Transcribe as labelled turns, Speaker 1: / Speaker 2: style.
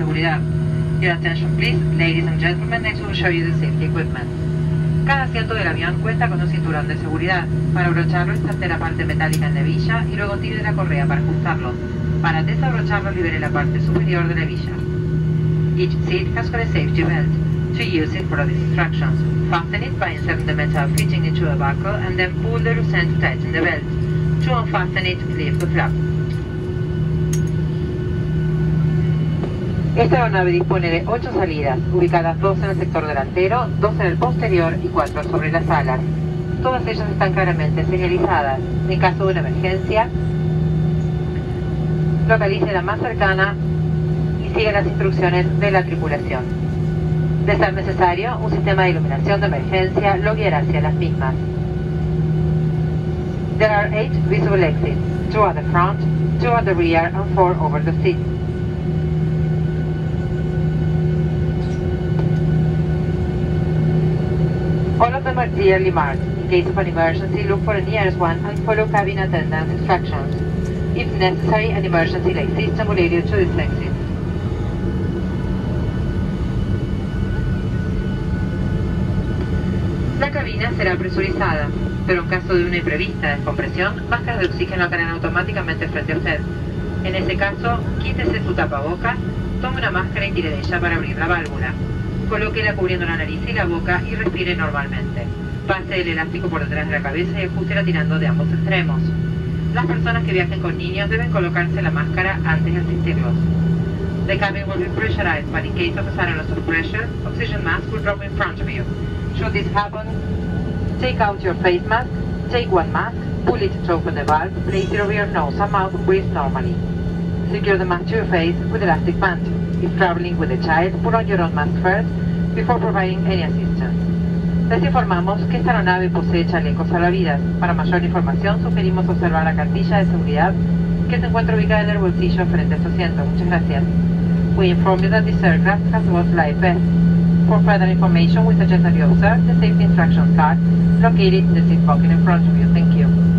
Speaker 1: seguridad. Your attention please, ladies and gentlemen, next we'll show you the safety equipment. Cada asiento del avión cuenta con un cinturón de seguridad. Para abrocharlo, inserte la parte metálica en la hebilla y luego tire la correa para ajustarlo. Para desabrocharlo, libere la parte superior de la hebilla. Each seat has got a safety belt. To use it, follow these instructions. Fasten it by inserting the metal fitting into a buckle and then pull the loose end to tighten the belt. To unfasten it, lift the flap. Esta aeronave dispone de 8 salidas, ubicadas 2 en el sector delantero, 2 en el posterior y 4 sobre las alas. Todas ellas están claramente señalizadas. En caso de una emergencia, localice la más cercana y siga las instrucciones de la tripulación. De ser necesario, un sistema de iluminación de emergencia lo guiará hacia las mismas. There are 8 visible exits, 2 at the front, 2 at the rear and 4 over the seat. Clearly marked. Case of an emergency, look for the nearest one and follow cabin attendant's instructions. If necessary, an emergency light system will lead you to this exit. La cabina será presurizada, pero en caso de una imprevista descompresión, máscaras de oxígeno caerán automáticamente frente a usted. En ese caso, quítese su tapaboca, tome una máscara y tire de ella para abrir la válvula. Colóquela cubriendo la nariz y la boca y respire normalmente. Pase el elástico por detrás de la cabeza y ajustela tirando de ambos extremos. Las personas que viajen con niños deben colocarse la máscara antes de asistirlos. The cabin will be pressurized, but in case of a sudden loss of pressure, oxygen mask will drop in front of you. Should this happen, take out your face mask, take one mask, pull it to open the valve, place it over your nose and mouth, breathe normally. Secure the mask to your face with elastic band. If traveling with a child, put on your own mask first before providing any assistance. Les informamos que esta aeronave posee chalecos salvavidas. Para mayor información, sugerimos observar la cartilla de seguridad que se encuentra ubicada en el bolsillo frente a su asiento. Muchas gracias. We inform you that this aircraft has both life vests. For further information, we suggest that you observe the safety instructions card located in the seat pocket in front of you. Thank you.